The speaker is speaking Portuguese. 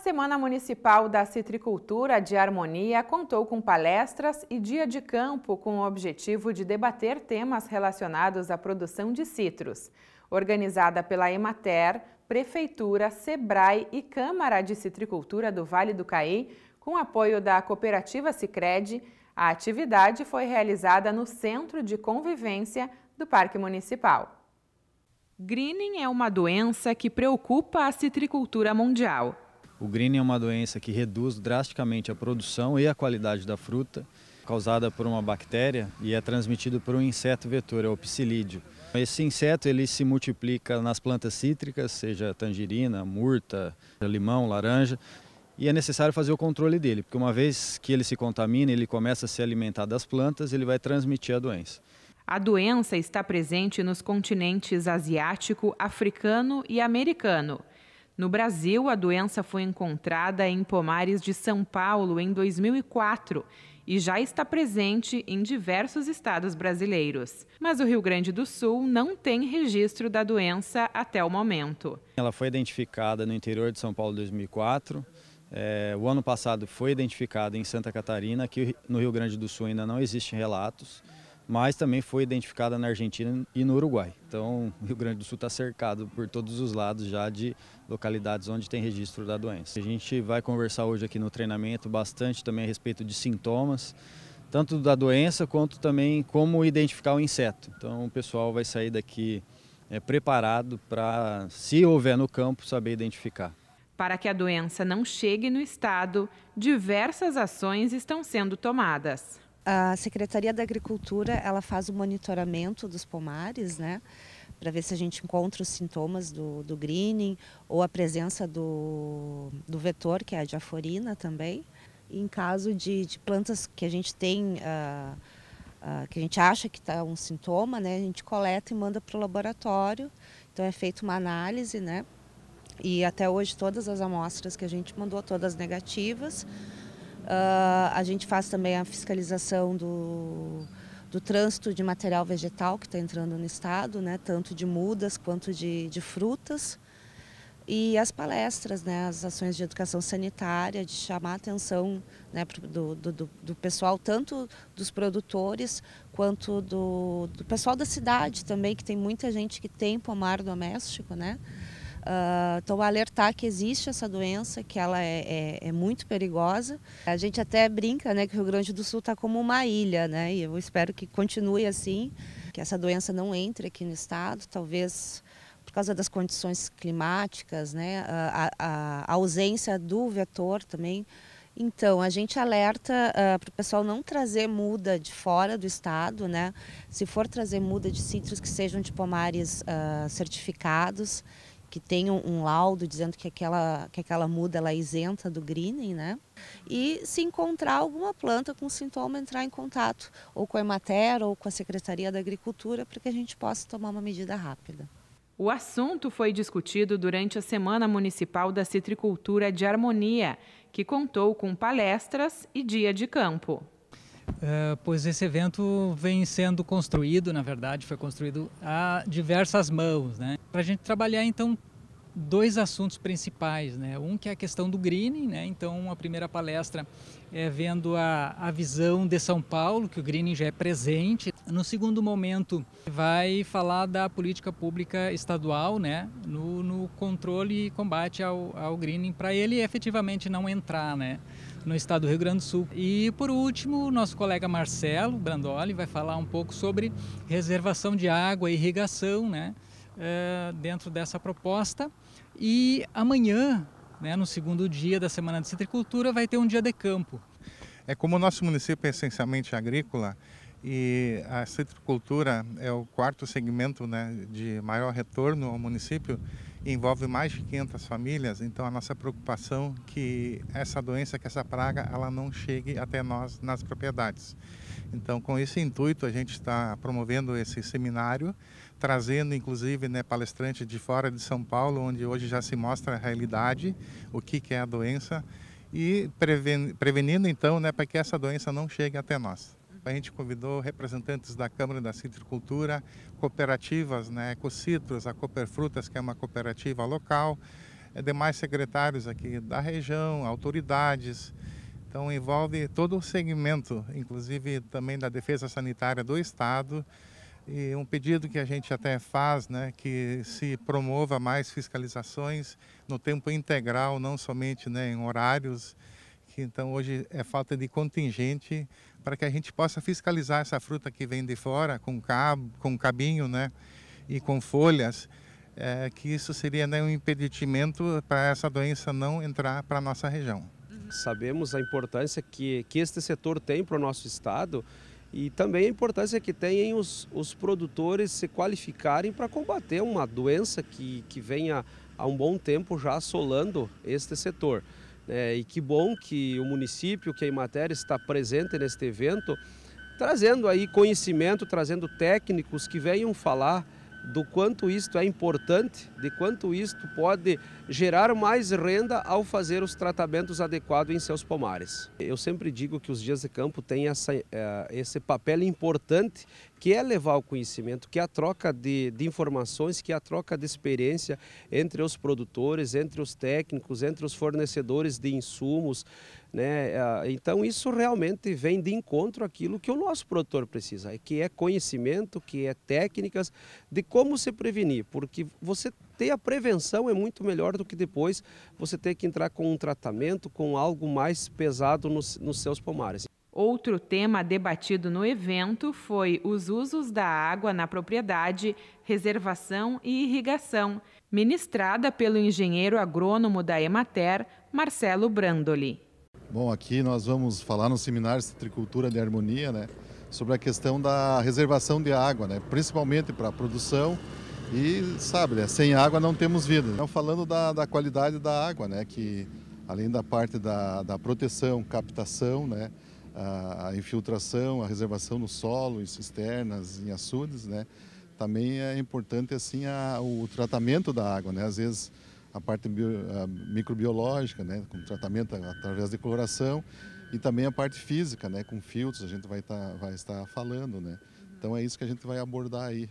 Semana Municipal da Citricultura de Harmonia contou com palestras e dia de campo com o objetivo de debater temas relacionados à produção de citros. Organizada pela Emater, Prefeitura, Sebrae e Câmara de Citricultura do Vale do Caí, com apoio da cooperativa Sicredi, a atividade foi realizada no Centro de Convivência do Parque Municipal. Greening é uma doença que preocupa a citricultura mundial. O greening é uma doença que reduz drasticamente a produção e a qualidade da fruta, causada por uma bactéria e é transmitido por um inseto vetor, é o psilídeo. Esse inseto ele se multiplica nas plantas cítricas, seja tangerina, murta, limão, laranja, e é necessário fazer o controle dele, porque uma vez que ele se contamina, ele começa a se alimentar das plantas, ele vai transmitir a doença. A doença está presente nos continentes asiático, africano e americano. No Brasil, a doença foi encontrada em pomares de São Paulo em 2004 e já está presente em diversos estados brasileiros. Mas o Rio Grande do Sul não tem registro da doença até o momento. Ela foi identificada no interior de São Paulo em 2004. É, o ano passado foi identificada em Santa Catarina, que no Rio Grande do Sul ainda não existem relatos mas também foi identificada na Argentina e no Uruguai. Então, o Rio Grande do Sul está cercado por todos os lados já de localidades onde tem registro da doença. A gente vai conversar hoje aqui no treinamento bastante também a respeito de sintomas, tanto da doença quanto também como identificar o inseto. Então, o pessoal vai sair daqui é, preparado para, se houver no campo, saber identificar. Para que a doença não chegue no estado, diversas ações estão sendo tomadas. A Secretaria da Agricultura ela faz o monitoramento dos pomares, né? Para ver se a gente encontra os sintomas do, do greening ou a presença do, do vetor, que é a diaforina também. E em caso de, de, plantas que a gente tem, uh, uh, que a gente acha que está um sintoma, né? A gente coleta e manda para o laboratório. Então é feita uma análise, né? E até hoje todas as amostras que a gente mandou, todas negativas. Uh, a gente faz também a fiscalização do, do trânsito de material vegetal que está entrando no estado, né, tanto de mudas quanto de, de frutas. E as palestras, né, as ações de educação sanitária, de chamar a atenção né, do, do, do pessoal, tanto dos produtores quanto do, do pessoal da cidade também, que tem muita gente que tem pomar doméstico, né? Uh, então, alertar que existe essa doença, que ela é, é, é, muito perigosa. A gente até brinca né, que o Rio Grande do Sul está como uma ilha, né? E eu espero que continue assim, que essa doença não entre aqui no estado, talvez por causa das condições climáticas, né? a, a, a ausência do vetor também. Então, a gente alerta uh, para o pessoal não trazer muda de fora do estado, né? Se for trazer muda de citros que sejam de pomares uh, certificados, que tenham um laudo dizendo que aquela, que aquela muda ela é isenta do greening, né? E se encontrar alguma planta com sintoma, entrar em contato ou com a Emater ou com a Secretaria da Agricultura para que a gente possa tomar uma medida rápida. O assunto foi discutido durante a Semana Municipal da Citricultura de Harmonia, que contou com palestras e dia de campo. É, pois esse evento vem sendo construído, na verdade, foi construído a diversas mãos, né? Para a gente trabalhar então dois assuntos principais, né? Um que é a questão do greening, né? Então a primeira palestra é vendo a, a visão de São Paulo, que o greening já é presente. No segundo momento vai falar da política pública estadual, né? No, no controle e combate ao, ao greening, para ele efetivamente não entrar, né? No estado do Rio Grande do Sul. E por último, nosso colega Marcelo Brandoli vai falar um pouco sobre reservação de água e irrigação, né? É, dentro dessa proposta. E amanhã, né, no segundo dia da Semana de Citricultura, vai ter um dia de campo. É como o nosso município é essencialmente agrícola e a citricultura é o quarto segmento né, de maior retorno ao município, envolve mais de 500 famílias, então a nossa preocupação é que essa doença, que essa praga, ela não chegue até nós nas propriedades. Então, com esse intuito, a gente está promovendo esse seminário, trazendo inclusive né, palestrantes de fora de São Paulo, onde hoje já se mostra a realidade, o que, que é a doença, e prevenindo então né, para que essa doença não chegue até nós. A gente convidou representantes da Câmara da Citricultura, cooperativas, né, Ecocitros, a Cooperfrutas, que é uma cooperativa local, demais secretários aqui da região, autoridades. Então envolve todo o segmento, inclusive também da defesa sanitária do estado. E um pedido que a gente até faz, né, que se promova mais fiscalizações no tempo integral, não somente né, em horários, que então hoje é falta de contingente para que a gente possa fiscalizar essa fruta que vem de fora com cabo, com cabinho, né, e com folhas, é, que isso seria né, um impedimento para essa doença não entrar para a nossa região. Sabemos a importância que, que este setor tem para o nosso estado e também a importância que tem os, os produtores se qualificarem para combater uma doença que, que vem há, há um bom tempo já assolando este setor. É, e que bom que o município, que a Imater está presente neste evento, trazendo aí conhecimento, trazendo técnicos que venham falar do quanto isto é importante, de quanto isto pode gerar mais renda ao fazer os tratamentos adequados em seus pomares. Eu sempre digo que os dias de campo têm essa, eh, esse papel importante que é levar o conhecimento, que é a troca de, de, informações, que é a troca de experiência entre os produtores, entre os técnicos, entre os fornecedores de insumos. Né? Eh, então isso realmente vem de encontro àquilo que o nosso produtor precisa, que é conhecimento, que é técnicas de como se prevenir, porque você ter a prevenção é muito melhor do que depois você ter que entrar com um tratamento, com algo mais pesado nos, nos seus pomares. Outro tema debatido no evento foi os usos da água na propriedade, reservação e irrigação, ministrada pelo engenheiro agrônomo da Emater, Marcelo Brandoli. Bom, aqui nós vamos falar no seminário de Tricultura de Harmonia, né, sobre a questão da reservação de água, né, principalmente para a produção e, sabe, né, sem água não temos vida. Então, falando da, da qualidade da água, né, que além da parte da, da proteção, captação, né, a, infiltração, a reservação no solo, em cisternas, em açudes, né, também é importante assim a, o tratamento da água, né, às vezes a parte a microbiológica, né, com tratamento através de coloração e também a parte física, né, com filtros, a gente vai, tá, vai estar falando, né. Então é isso que a gente vai abordar aí.